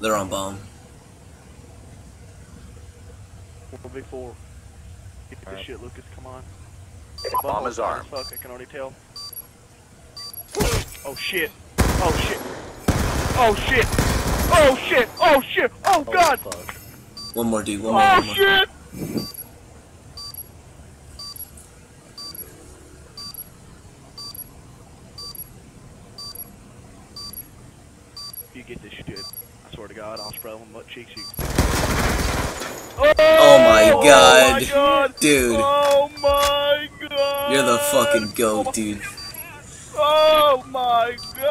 They're on bomb. One v four. Get this Alright. shit, Lucas. Come on. Bomb is Bubble, armed. Fuck, I can already tell. Oh shit. Oh shit. Oh shit. Oh shit. Oh shit. Oh Oh, god. fuck. One more, dude. One more. Oh one more. shit. You get this shit, I swear to God, I'll spray on butt cheeks. You. Oh, oh, my God. my god. Dude, Oh my god. you're the fucking goat, dude. Oh my god.